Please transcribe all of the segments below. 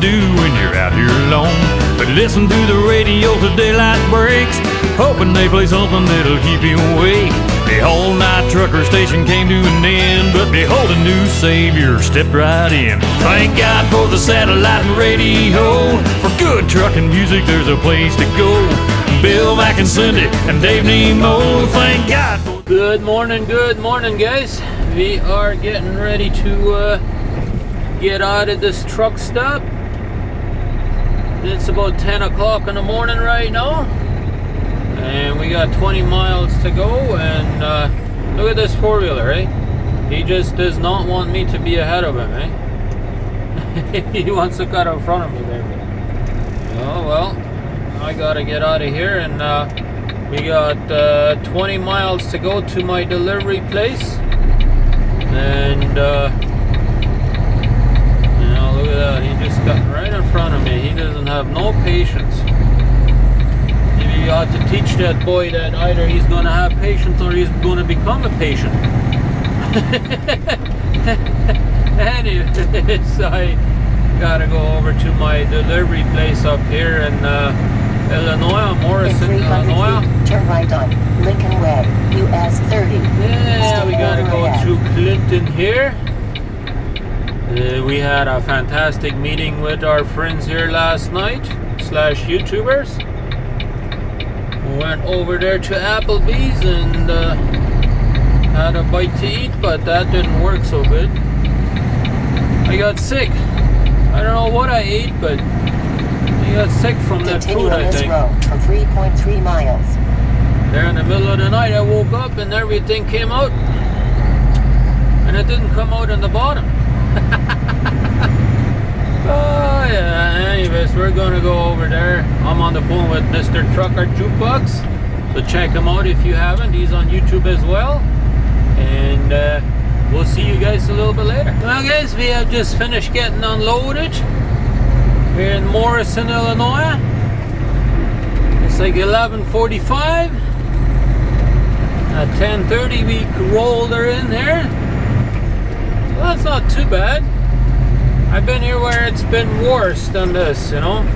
do when you're out here alone. But listen to the radio till daylight breaks, hoping they play something that'll keep you awake. The whole night trucker station came to an end, but behold, a new savior stepped right in. Thank God for the satellite and radio. For good trucking music, there's a place to go. Bill Mack and Cindy and Dave Nemo. Thank God. For Good morning, good morning, guys. We are getting ready to uh, get out of this truck stop. It's about 10 o'clock in the morning right now, and we got 20 miles to go. And uh, look at this four wheeler, eh? He just does not want me to be ahead of him, eh? he wants to cut in front of me there. Oh well, I gotta get out of here and. Uh, we got uh, 20 miles to go to my delivery place. And, uh, you know, look at that. He just got right in front of me. He doesn't have no patience. Maybe you ought to teach that boy that either he's going to have patience or he's going to become a patient. Anyways, I gotta go over to my delivery place up here in uh, Illinois, In Morrison, 300 Illinois. feet, turn right on Lincoln Way, US 30. Yeah, we gotta go through Clinton here. Uh, we had a fantastic meeting with our friends here last night, slash YouTubers. We went over there to Applebee's and uh, had a bite to eat, but that didn't work so good. I got sick. I don't know what I ate, but I got sick from that Continue food, on I this think. road for 3.3 miles. There in the middle of the night, I woke up and everything came out. And it didn't come out in the bottom. oh, yeah. Anyways, we're to go over there. I'm on the phone with Mr. Trucker Jukebox. So check him out if you haven't. He's on YouTube as well. And uh, we'll see you guys a little bit later. Well, guys, we have just finished getting unloaded. We're in Morrison, Illinois. It's like 11:45. At 10:30 we rolled her in there. Well, that's not too bad. I've been here where it's been worse than this, you know.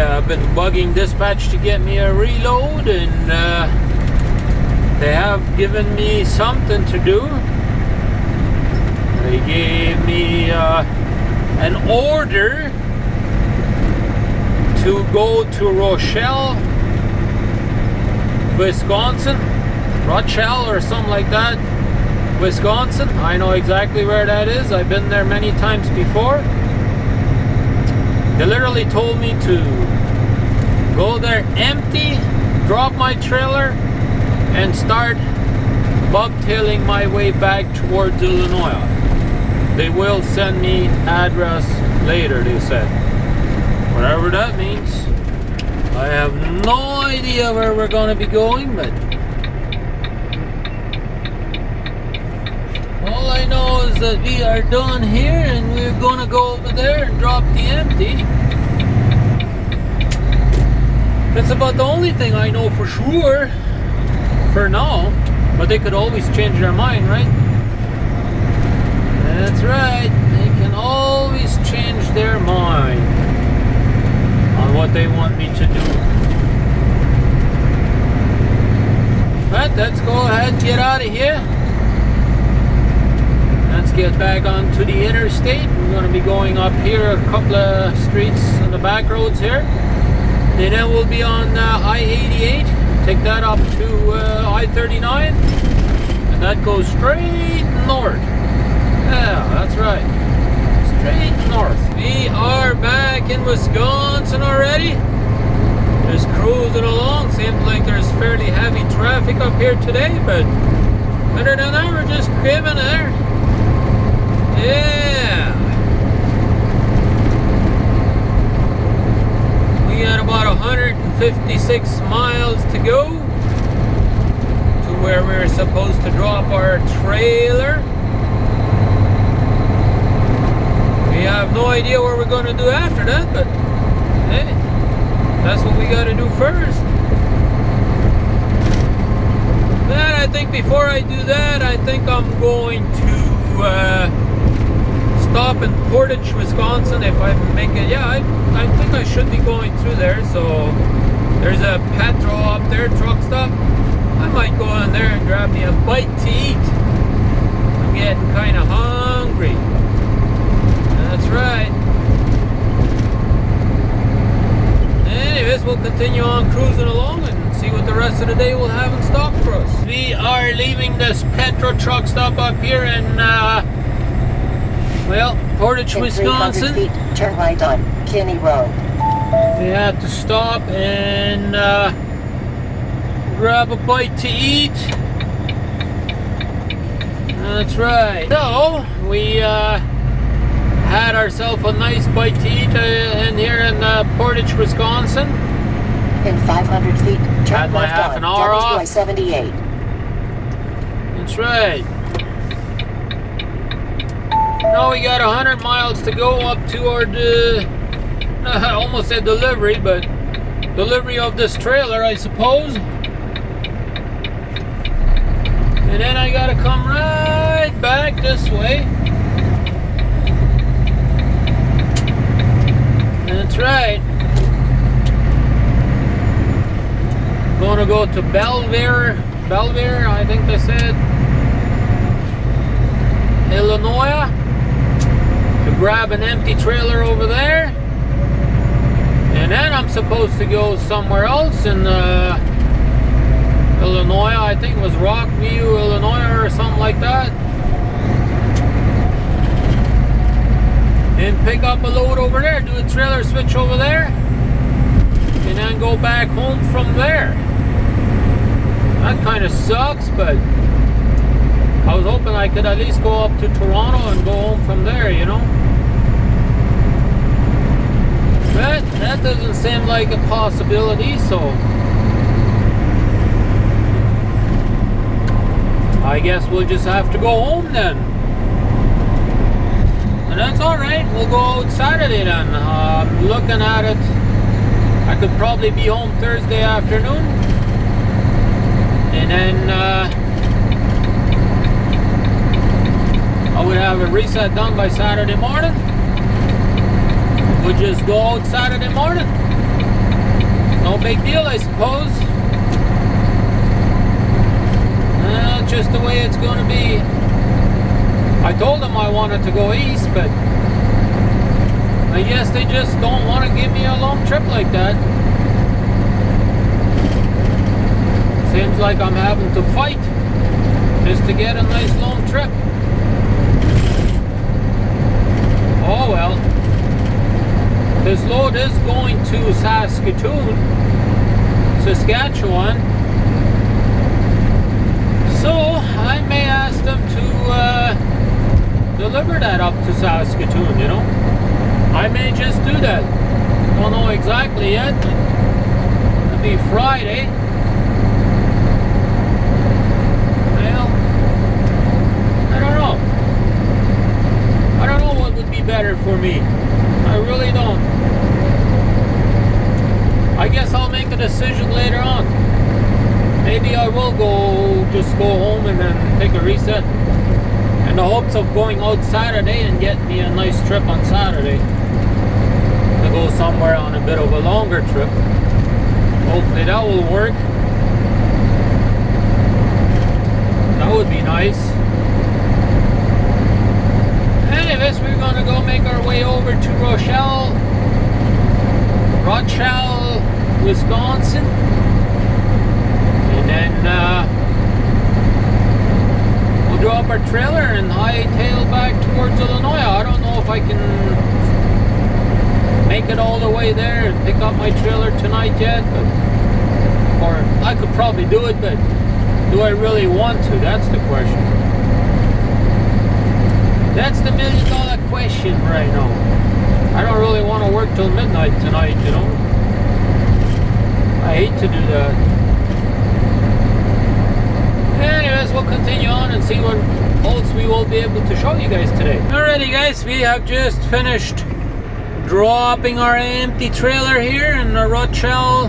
I've uh, been bugging dispatch to get me a reload, and uh, they have given me something to do. They gave me uh, an order to go to Rochelle, Wisconsin, Rochelle or something like that, Wisconsin. I know exactly where that is. I've been there many times before. They literally told me to go there empty, drop my trailer, and start bobtailing my way back towards Illinois. They will send me address later, they said. Whatever that means. I have no idea where we're going to be going, but all I know is that we are done here and we're to go over there and drop the empty. That's about the only thing I know for sure for now, but they could always change their mind, right? That's right, they can always change their mind on what they want me to do. But let's go ahead and get out of here. Let's get back onto the interstate. We're going to be going up here a couple of streets on the back roads here. And then we'll be on uh, I-88. Take that up to uh, I-39. And that goes straight north. Yeah, that's right. Straight north. We are back in Wisconsin already. Just cruising along. Seems like there's fairly heavy traffic up here today, but better than that, we're just cribbing there. Yeah. We got about 156 miles to go to where we're supposed to drop our trailer. We have no idea what we're going to do after that, but hey, that's what we got to do first. Then I think before I do that, I think I'm going to uh, stop in Portage, Wisconsin. If I make it, yeah, I, I think I should be going through there. So there's a Petro up there, truck stop. I might go in there and grab me a bite to eat. I'm getting kind of hungry. That's right. Anyways, we'll continue on cruising along and see what the rest of the day will have in stock for us. We are leaving this Petro truck stop up here in, uh, well, Portage, In Wisconsin. feet, turn right on Kinney Road. We have to stop and uh, grab a bite to eat. That's right. So we uh, had ourselves a nice bite to eat uh, in here in uh, Portage, Wisconsin. In 500 feet, Had turn my left half on an hour off. 78. That's right. Now we got 100 miles to go up to our, de- uh, I almost said delivery, but delivery of this trailer, I suppose. And then I gotta come right back this way. That's right. Gonna go to Belvidere, Belvidere, I think they said, Illinois, to grab an empty trailer over there. And then I'm supposed to go somewhere else in uh, Illinois. I think it was Rockview, Illinois, or something like that. And pick up a load over there, do a trailer switch over there, and then go back home from there. That kind of sucks, but I was hoping I could at least go up to Toronto and go home from there, you know? But that doesn't seem like a possibility, so I guess we'll just have to go home then. And that's alright, we'll go out Saturday then. Uh, looking at it, I could probably be home Thursday afternoon. And then uh, I would have a reset done by Saturday morning. We'll just go out Saturday morning. No big deal, I suppose. Uh, just the way it's going to be. I told them I wanted to go east, but I guess they just don't want to give me a long trip like that. Seems like I'm having to fight just to get a nice long trip. Oh well. This load is going to Saskatoon, Saskatchewan. So I may ask them to uh, deliver that up to Saskatoon, you know. I may just do that. Don't know exactly yet, it'll be Friday. Well, I don't know. I don't know what would be better for me. I really don't. I guess I'll make a decision later on. Maybe I will go, just go home and then take a reset. In the hopes of going out Saturday and getting me a nice trip on Saturday. To go somewhere on a bit of a longer trip. Hopefully that will work. That would be nice. Anyways, we're gonna go make our way over to Rochelle, Rochelle, Wisconsin, and then uh, drop our trailer and hightail back towards Illinois. I don't know if I can make it all the way there and pick up my trailer tonight yet, but or I could probably do it, but do I really want to? That's the question. That's the million dollar question right now. I don't really want to work till midnight tonight, you know. I hate to do that. We'll continue on and see what else we will be able to show you guys today. Alrighty guys, we have just finished dropping our empty trailer here in Rochelle,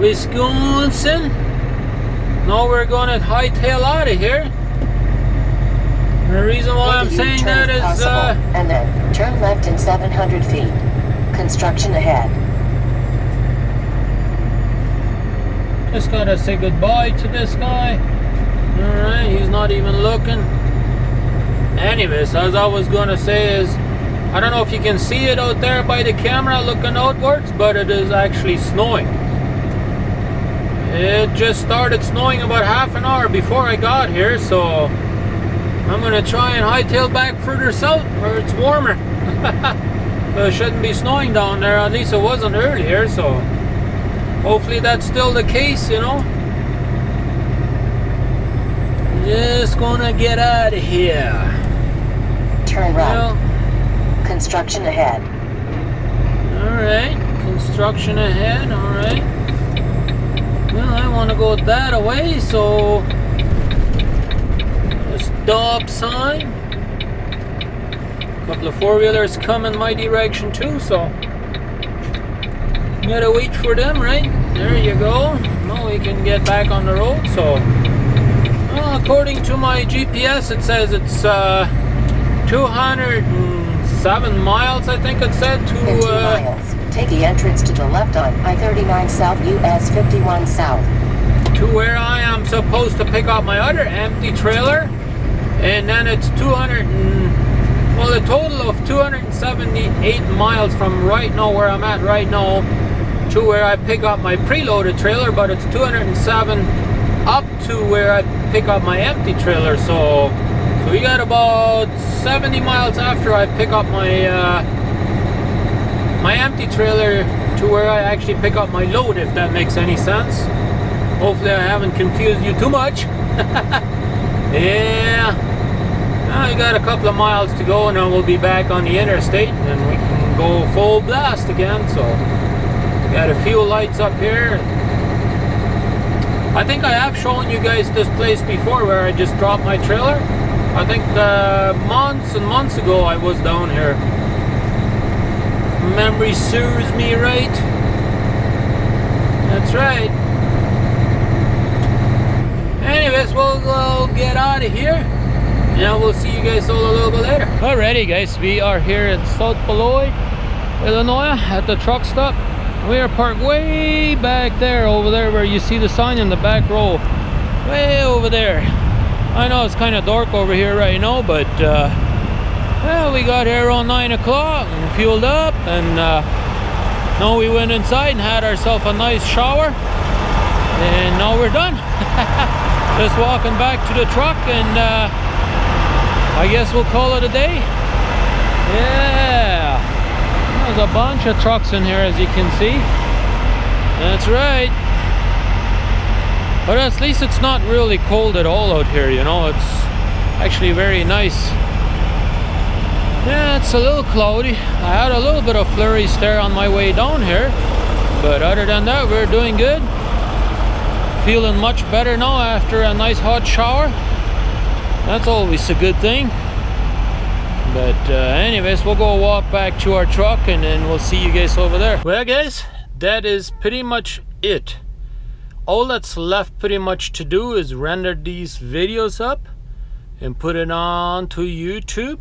Wisconsin. Now we're gonna hightail out of here. The reason why I'm saying that is, possible, uh, and then turn left in 700 feet. Construction ahead. Just gotta say goodbye to this guy. Alright, he's not even looking. Anyways, as I was gonna say is, I don't know if you can see it out there by the camera looking outwards, but it is actually snowing. It just started snowing about half an hour before I got here, so I'm gonna try and hightail back further south where it's warmer. it shouldn't be snowing down there, at least it wasn't earlier, so hopefully that's still the case, you know. Just gonna get out of here. Turn right. Construction ahead. alright. Construction ahead, alright. Well, I want to go that away, so. Stop sign. A couple of four wheelers come in my direction too, so. Gotta wait for them, right? There you go. Now we can get back on the road, so. Well, according to my GPS, it says it's uh, 207 miles, I think it said, to. In two Uh, miles, take the entrance to the left on I-39 South US 51 South. to where I am supposed to pick up my other empty trailer, and then it's 200 and well, a total of 278 miles from right now where I'm at right now to where I pick up my preloaded trailer, but it's 207 up to where I pick up my empty trailer. So, so we got about 70 miles after I pick up my uh, my empty trailer to where I actually pick up my load, if that makes any sense. Hopefully, I haven't confused you too much. yeah. Now we got a couple of miles to go, and then we'll be back on the interstate, and we can go full blast again. So, got a few lights up here. I think I have shown you guys this place before, where I just dropped my trailer. I think uh, months and months ago I was down here. Memory serves me right. That's right. Anyways, we'll, we'll get out of here. And we'll see you guys all a little bit later. Alrighty guys, we are here in South Beloit, Illinois at the truck stop. We are parked way back there, over there where you see the sign in the back row. Way over there. I know it's kind of dark over here right now, but uh, well, we got here around 9 o'clock and fueled up and uh, now we went inside and had ourselves a nice shower and now we're done. Just walking back to the truck and uh, I guess we'll call it a day. Yeah. There's a bunch of trucks in here as you can see. That's right. But at least it's not really cold at all out here, you know. It's actually very nice. Yeah, it's a little cloudy. I had a little bit of flurries there on my way down here. But other than that, we're doing good. Feeling much better now after a nice hot shower. That's always a good thing. But uh, anyways, we'll go walk back to our truck and then we'll see you guys over there. Well guys, that is pretty much it. All that's left pretty much to do is render these videos up and put it on to YouTube.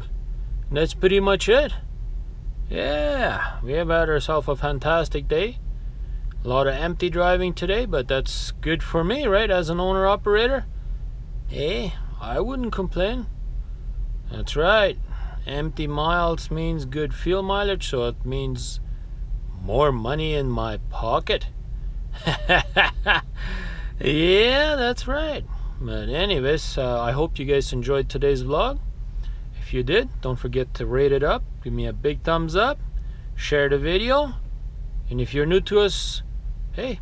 And that's pretty much it. Yeah, we have had ourselves a fantastic day. A lot of empty driving today, but that's good for me, right? As an owner operator. Hey, I wouldn't complain. That's right. Empty miles means good fuel mileage, so it means more money in my pocket. yeah, that's right. But anyways, uh, I hope you guys enjoyed today's vlog. If you did, don't forget to rate it up, give me a big thumbs up, share the video, and if you're new to us, hey,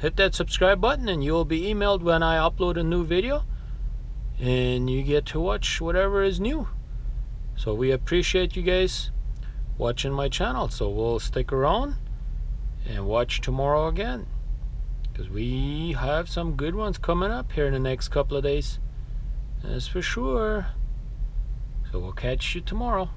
hit that subscribe button and you'll be emailed when I upload a new video and you get to watch whatever is new. So we appreciate you guys watching my channel. So we'll stick around and watch tomorrow again. Because we have some good ones coming up here in the next couple of days. That's for sure. So we'll catch you tomorrow.